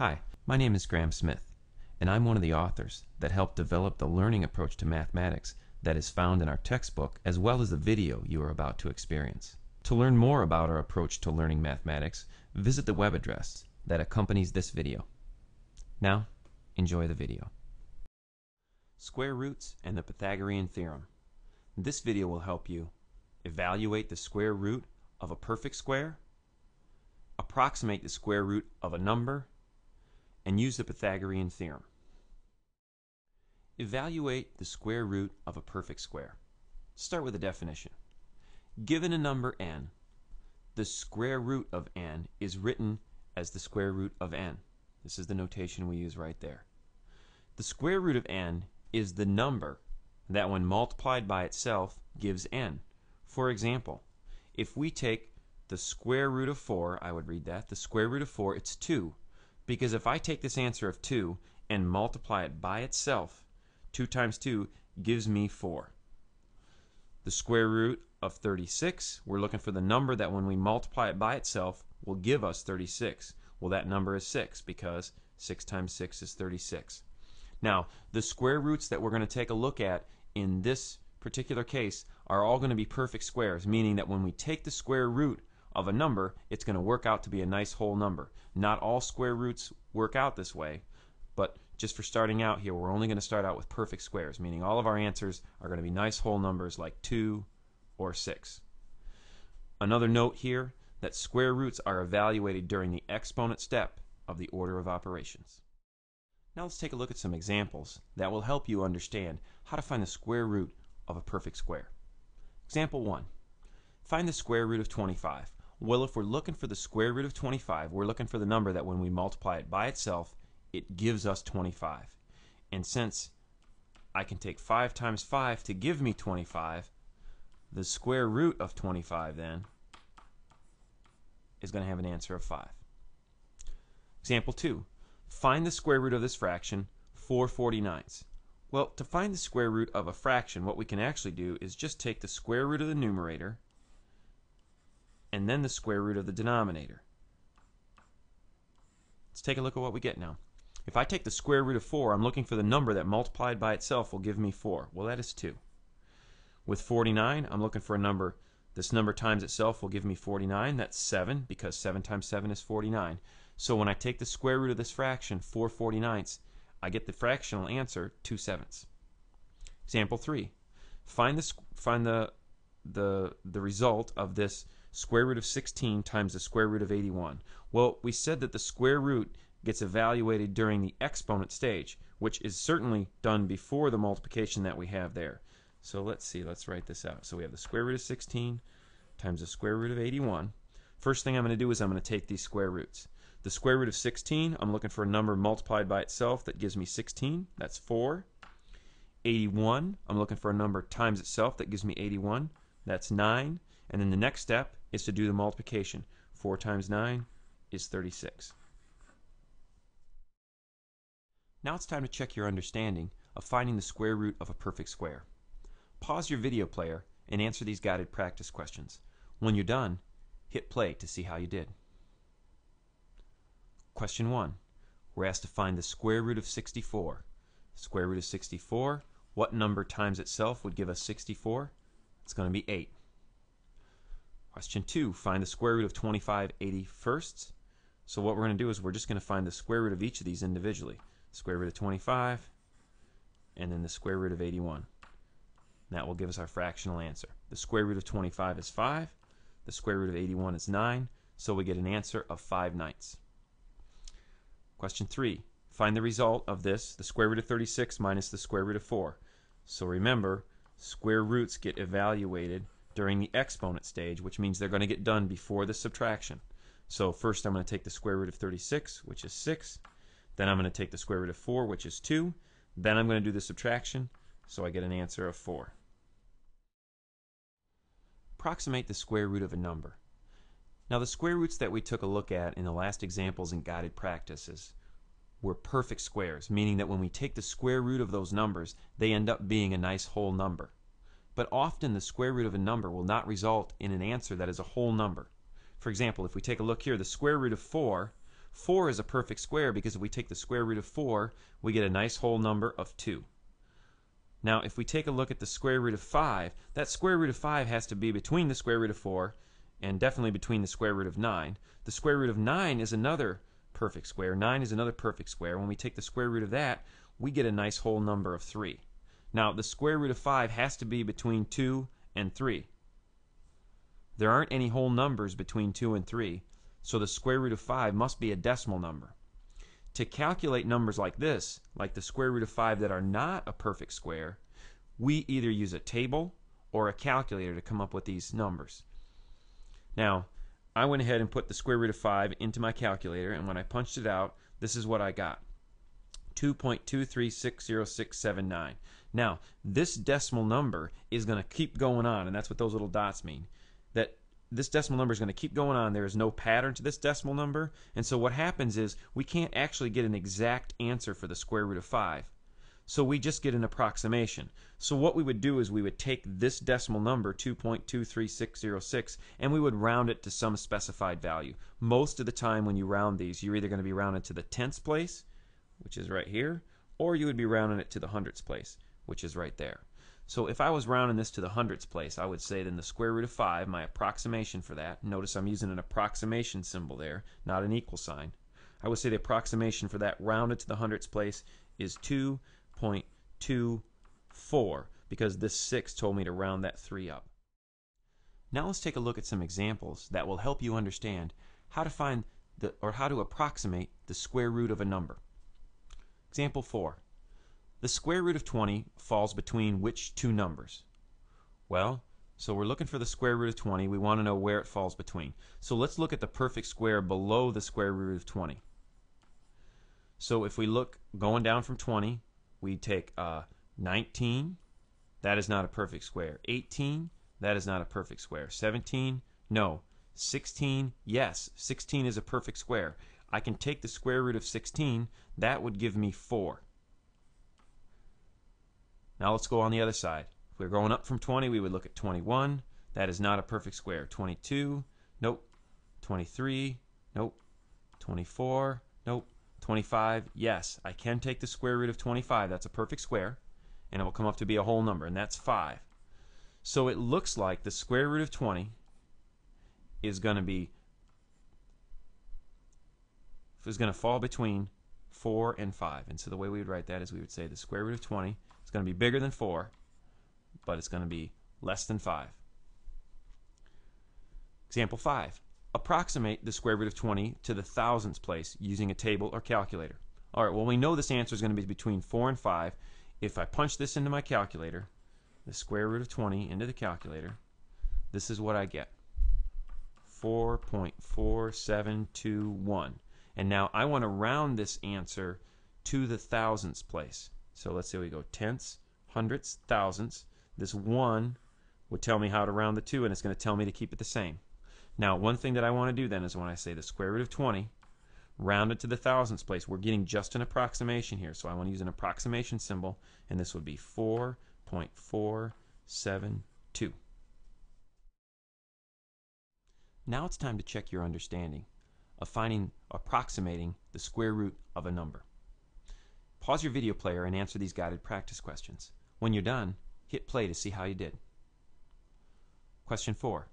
Hi, my name is Graham Smith, and I'm one of the authors that helped develop the learning approach to mathematics that is found in our textbook as well as the video you are about to experience. To learn more about our approach to learning mathematics, visit the web address that accompanies this video. Now, enjoy the video. Square roots and the Pythagorean theorem. This video will help you evaluate the square root of a perfect square, approximate the square root of a number, and use the Pythagorean theorem. Evaluate the square root of a perfect square. Start with a definition. Given a number n, the square root of n is written as the square root of n. This is the notation we use right there. The square root of n is the number that when multiplied by itself gives n. For example, if we take the square root of 4, I would read that, the square root of 4, it's 2. Because if I take this answer of 2 and multiply it by itself, 2 times 2 gives me 4. The square root of 36, we're looking for the number that when we multiply it by itself will give us 36. Well, that number is 6 because 6 times 6 is 36. Now, the square roots that we're going to take a look at in this particular case are all going to be perfect squares, meaning that when we take the square root of a number, it's going to work out to be a nice whole number. Not all square roots work out this way, but just for starting out here, we're only going to start out with perfect squares, meaning all of our answers are going to be nice whole numbers like 2 or 6. Another note here that square roots are evaluated during the exponent step of the order of operations. Now let's take a look at some examples that will help you understand how to find the square root of a perfect square. Example 1. Find the square root of 25. Well, if we're looking for the square root of 25, we're looking for the number that when we multiply it by itself, it gives us 25. And since I can take 5 times 5 to give me 25, the square root of 25 then is going to have an answer of 5. Example 2. Find the square root of this fraction, 4 49ths. Well, to find the square root of a fraction, what we can actually do is just take the square root of the numerator and then the square root of the denominator. Let's take a look at what we get now. If I take the square root of 4, I'm looking for the number that multiplied by itself will give me 4. Well, that is 2. With 49, I'm looking for a number, this number times itself will give me 49. That's 7, because 7 times 7 is 49. So when I take the square root of this fraction, 4 49ths, I get the fractional answer 2 sevenths. Example 3. Find the, find the, the, the result of this square root of 16 times the square root of 81. Well, we said that the square root gets evaluated during the exponent stage, which is certainly done before the multiplication that we have there. So let's see, let's write this out. So we have the square root of 16 times the square root of 81. First thing I'm going to do is I'm going to take these square roots. The square root of 16, I'm looking for a number multiplied by itself that gives me 16. That's 4. 81, I'm looking for a number times itself that gives me 81. That's 9. And then the next step is to do the multiplication. 4 times 9 is 36. Now it's time to check your understanding of finding the square root of a perfect square. Pause your video player and answer these guided practice questions. When you're done, hit play to see how you did. Question 1. We're asked to find the square root of 64. Square root of 64, what number times itself would give us 64? It's going to be 8. Question 2. Find the square root of 25 81sts. So what we're going to do is we're just going to find the square root of each of these individually. Square root of 25, and then the square root of 81. That will give us our fractional answer. The square root of 25 is 5. The square root of 81 is 9. So we get an answer of 5 ninths. Question 3. Find the result of this, the square root of 36 minus the square root of 4. So remember, square roots get evaluated during the exponent stage, which means they're going to get done before the subtraction. So first I'm going to take the square root of 36, which is 6. Then I'm going to take the square root of 4, which is 2. Then I'm going to do the subtraction, so I get an answer of 4. Approximate the square root of a number. Now the square roots that we took a look at in the last examples and guided practices were perfect squares, meaning that when we take the square root of those numbers, they end up being a nice whole number. But often the square root of a number will not result in an answer that is a whole number. For example, if we take a look here, the square root of 4 4 is a perfect square because if we take the square root of 4, we get a nice whole number of 2. Now, if we take a look at the square root of 5, that square root of 5 has to be between the square root of 4 and definitely between the square root of 9. The square root of 9 is another perfect square. 9 is another perfect square. When we take the square root of that, we get a nice whole number of 3. Now, the square root of 5 has to be between 2 and 3. There aren't any whole numbers between 2 and 3, so the square root of 5 must be a decimal number. To calculate numbers like this, like the square root of 5 that are not a perfect square, we either use a table or a calculator to come up with these numbers. Now, I went ahead and put the square root of 5 into my calculator, and when I punched it out, this is what I got. 2.2360679. Now, this decimal number is going to keep going on, and that's what those little dots mean. That this decimal number is going to keep going on. There is no pattern to this decimal number, and so what happens is we can't actually get an exact answer for the square root of 5. So we just get an approximation. So what we would do is we would take this decimal number, 2.23606, and we would round it to some specified value. Most of the time when you round these, you're either going to be rounded to the tenths place, which is right here, or you would be rounding it to the hundredths place, which is right there. So if I was rounding this to the hundredths place, I would say then the square root of 5, my approximation for that, notice I'm using an approximation symbol there, not an equal sign. I would say the approximation for that rounded to the hundredths place is 2.24 because this 6 told me to round that 3 up. Now let's take a look at some examples that will help you understand how to find the or how to approximate the square root of a number. Example 4. The square root of 20 falls between which two numbers? Well, so we're looking for the square root of 20. We want to know where it falls between. So let's look at the perfect square below the square root of 20. So if we look going down from 20, we take uh, 19, that is not a perfect square. 18, that is not a perfect square. 17, no. 16, yes, 16 is a perfect square. I can take the square root of 16, that would give me 4. Now let's go on the other side. If we're going up from 20, we would look at 21. That is not a perfect square. 22, nope. 23, nope. 24, nope. 25, yes, I can take the square root of 25. That's a perfect square. And it will come up to be a whole number, and that's 5. So it looks like the square root of 20 is going to be is going to fall between 4 and 5. And so the way we would write that is we would say the square root of 20 is going to be bigger than 4, but it's going to be less than 5. Example 5 approximate the square root of 20 to the thousandths place using a table or calculator. All right, well, we know this answer is going to be between 4 and 5. If I punch this into my calculator, the square root of 20 into the calculator, this is what I get. 4.4721. And now I want to round this answer to the thousandths place. So let's say we go tenths, hundredths, thousandths. This 1 would tell me how to round the 2, and it's going to tell me to keep it the same. Now, one thing that I want to do then is when I say the square root of 20, round it to the thousandths place, we're getting just an approximation here. So I want to use an approximation symbol, and this would be 4.472. Now it's time to check your understanding of finding, approximating the square root of a number. Pause your video player and answer these guided practice questions. When you're done, hit play to see how you did. Question 4.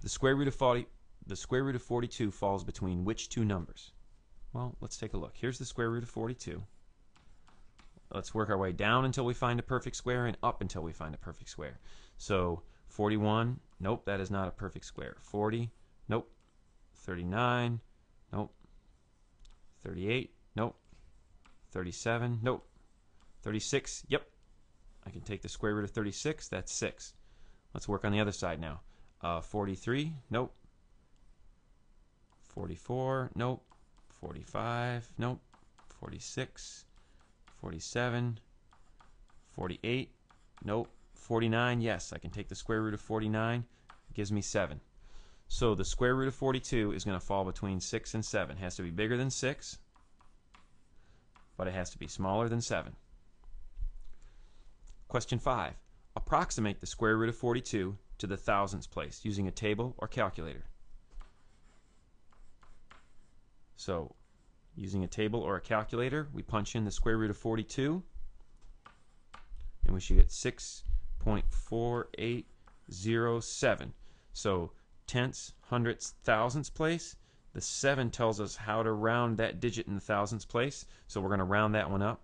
The square root of 40, the square root of 42 falls between which two numbers? Well, let's take a look. Here's the square root of 42. Let's work our way down until we find a perfect square and up until we find a perfect square. So 41, nope, that is not a perfect square. 40, nope. 39, nope. 38, nope. 37, nope. 36, yep. I can take the square root of 36, that's 6. Let's work on the other side now. Uh, 43, nope. 44, nope. 45, nope. 46, 47, 48, nope. 49, yes, I can take the square root of 49. It gives me 7. So the square root of 42 is going to fall between 6 and 7. It has to be bigger than 6, but it has to be smaller than 7. Question 5. Approximate the square root of 42 to the thousandths place using a table or calculator. So Using a table or a calculator, we punch in the square root of 42, and we should get 6.4807. So tenths, hundredths, thousandths place. The 7 tells us how to round that digit in the thousandths place, so we're going to round that one up.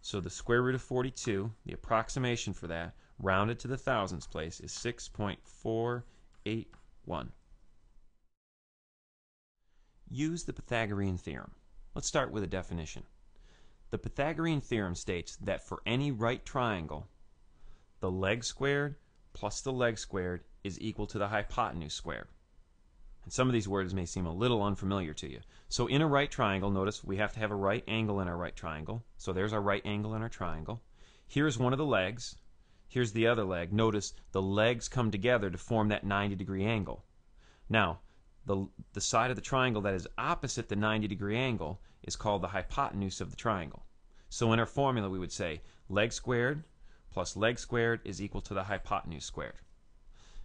So the square root of 42, the approximation for that, rounded to the thousandths place, is 6.481. Use the Pythagorean theorem. Let's start with a definition. The Pythagorean theorem states that for any right triangle, the leg squared plus the leg squared is equal to the hypotenuse squared. And some of these words may seem a little unfamiliar to you. So in a right triangle, notice we have to have a right angle in our right triangle. So there's our right angle in our triangle. Here's one of the legs. Here's the other leg. Notice the legs come together to form that 90 degree angle. Now, the, the side of the triangle that is opposite the 90 degree angle is called the hypotenuse of the triangle. So in our formula, we would say leg squared plus leg squared is equal to the hypotenuse squared.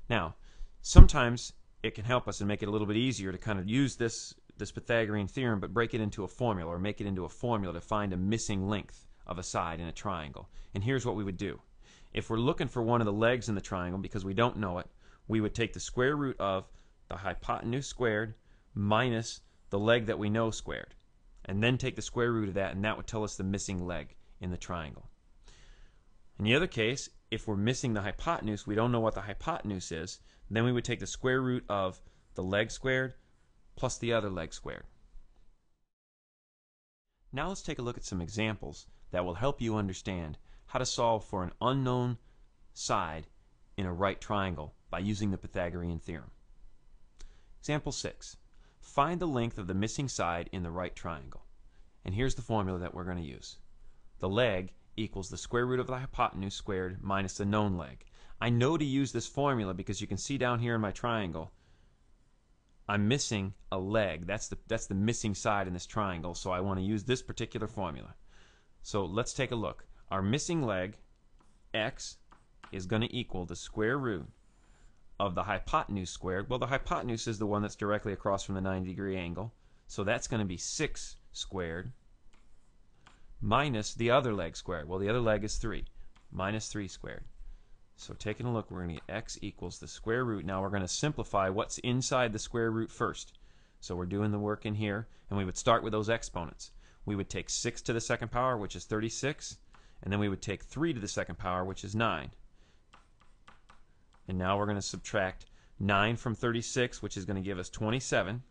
Now, sometimes it can help us and make it a little bit easier to kind of use this this Pythagorean theorem, but break it into a formula or make it into a formula to find a missing length of a side in a triangle. And here's what we would do. If we're looking for one of the legs in the triangle because we don't know it, we would take the square root of the hypotenuse squared minus the leg that we know squared. And then take the square root of that, and that would tell us the missing leg in the triangle. In the other case, if we're missing the hypotenuse, we don't know what the hypotenuse is, then we would take the square root of the leg squared plus the other leg squared. Now let's take a look at some examples that will help you understand how to solve for an unknown side in a right triangle by using the Pythagorean theorem. Example 6. Find the length of the missing side in the right triangle. And here's the formula that we're going to use. The leg equals the square root of the hypotenuse squared minus the known leg. I know to use this formula because you can see down here in my triangle I'm missing a leg. That's the, that's the missing side in this triangle, so I want to use this particular formula. So let's take a look. Our missing leg, x, is going to equal the square root of the hypotenuse squared. Well, the hypotenuse is the one that's directly across from the 90 degree angle, so that's going to be 6 squared minus the other leg squared. Well, the other leg is 3, minus 3 squared. So taking a look, we're going to get x equals the square root. Now we're going to simplify what's inside the square root first. So we're doing the work in here, and we would start with those exponents. We would take 6 to the second power, which is 36, and then we would take 3 to the second power, which is 9. And now we're going to subtract 9 from 36, which is going to give us 27.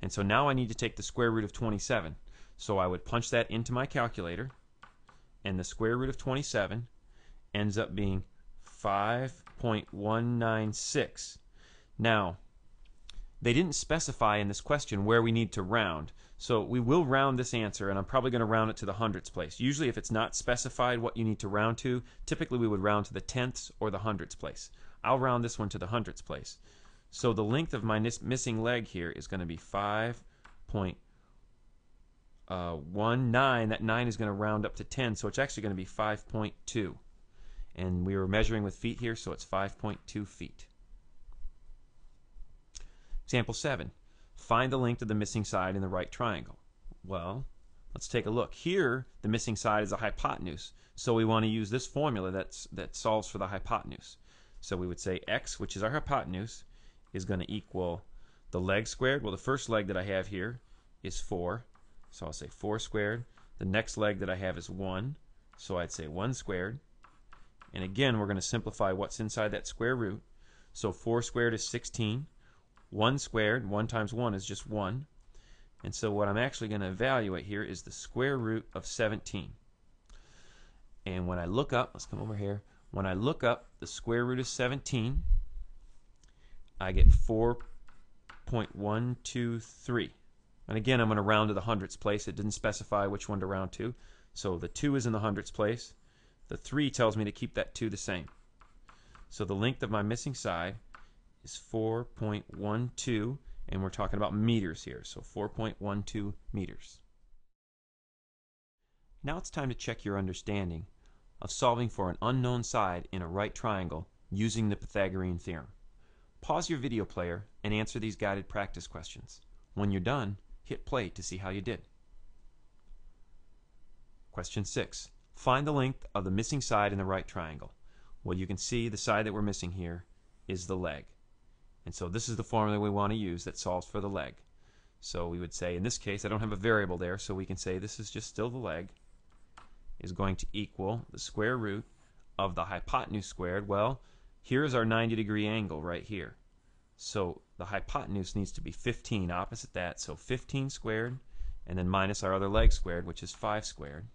And so now I need to take the square root of 27. So I would punch that into my calculator, and the square root of 27 ends up being 5.196. Now, they didn't specify in this question where we need to round. So we will round this answer, and I'm probably going to round it to the hundredths place. Usually if it's not specified what you need to round to, typically we would round to the tenths or the hundredths place. I'll round this one to the hundredths place. So the length of my missing leg here is going to be 5.19. Uh, that 9 is going to round up to 10, so it's actually going to be 5.2 and we were measuring with feet here, so it's 5.2 feet. Example 7. Find the length of the missing side in the right triangle. Well, let's take a look. Here, the missing side is a hypotenuse, so we want to use this formula that's, that solves for the hypotenuse. So we would say x, which is our hypotenuse, is going to equal the leg squared. Well, the first leg that I have here is 4, so I'll say 4 squared. The next leg that I have is 1, so I'd say 1 squared. And again, we're going to simplify what's inside that square root. So 4 squared is 16. 1 squared, 1 times 1 is just 1. And so what I'm actually going to evaluate here is the square root of 17. And when I look up, let's come over here. When I look up the square root of 17, I get 4.123. And again, I'm going to round to the hundredths place. It didn't specify which one to round to. So the 2 is in the hundredths place. The 3 tells me to keep that 2 the same. So the length of my missing side is 4.12, and we're talking about meters here, so 4.12 meters. Now it's time to check your understanding of solving for an unknown side in a right triangle using the Pythagorean theorem. Pause your video player and answer these guided practice questions. When you're done, hit play to see how you did. Question 6. Find the length of the missing side in the right triangle. Well, you can see the side that we're missing here is the leg. And so this is the formula we want to use that solves for the leg. So we would say, in this case, I don't have a variable there, so we can say this is just still the leg, is going to equal the square root of the hypotenuse squared. Well, here's our 90 degree angle right here. So the hypotenuse needs to be 15 opposite that, so 15 squared, and then minus our other leg squared, which is 5 squared.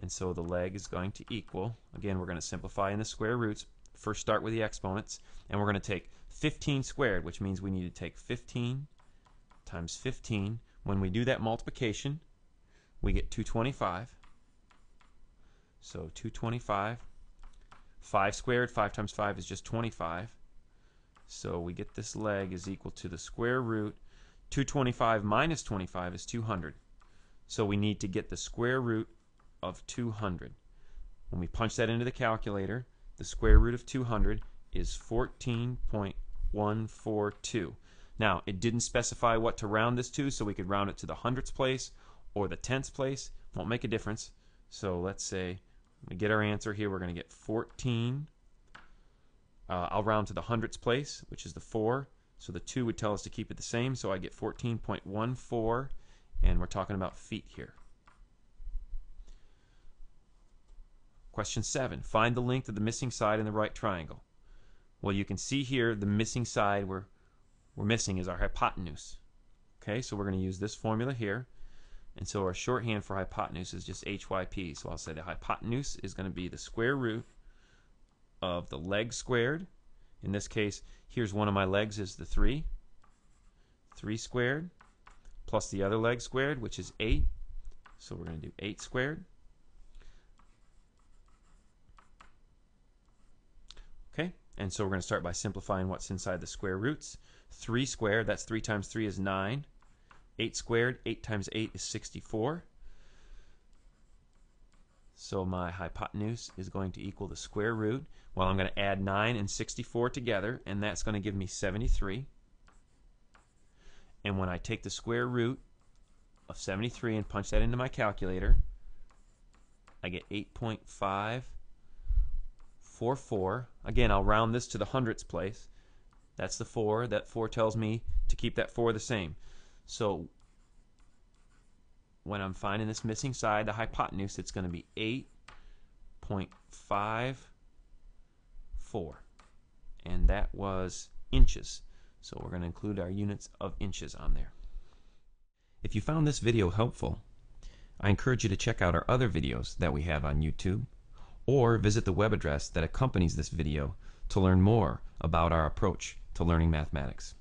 And so the leg is going to equal, again, we're going to simplify in the square roots. First start with the exponents, and we're going to take 15 squared, which means we need to take 15 times 15. When we do that multiplication, we get 225. So 225. 5 squared, 5 times 5 is just 25. So we get this leg is equal to the square root. 225 minus 25 is 200. So we need to get the square root of 200. When we punch that into the calculator, the square root of 200 is 14.142. Now, it didn't specify what to round this to, so we could round it to the hundredths place or the tenths place. Won't make a difference. So let's say we get our answer here. We're going to get 14. Uh, I'll round to the hundredths place, which is the 4. So the 2 would tell us to keep it the same. So I get 14.14, and we're talking about feet here. Question 7. Find the length of the missing side in the right triangle. Well, you can see here the missing side we're, we're missing is our hypotenuse. Okay, so we're going to use this formula here. And so our shorthand for hypotenuse is just HYP. So I'll say the hypotenuse is going to be the square root of the leg squared. In this case, here's one of my legs is the 3. 3 squared plus the other leg squared, which is 8. So we're going to do 8 squared Okay, and so we're going to start by simplifying what's inside the square roots. 3 squared, that's 3 times 3 is 9. 8 squared, 8 times 8 is 64. So my hypotenuse is going to equal the square root. Well, I'm going to add 9 and 64 together, and that's going to give me 73. And when I take the square root of 73 and punch that into my calculator, I get 8.5 4, 4. Again, I'll round this to the hundredths place. That's the 4. That 4 tells me to keep that 4 the same. So when I'm finding this missing side, the hypotenuse, it's going to be 8.54. And that was inches. So we're going to include our units of inches on there. If you found this video helpful, I encourage you to check out our other videos that we have on YouTube or visit the web address that accompanies this video to learn more about our approach to learning mathematics.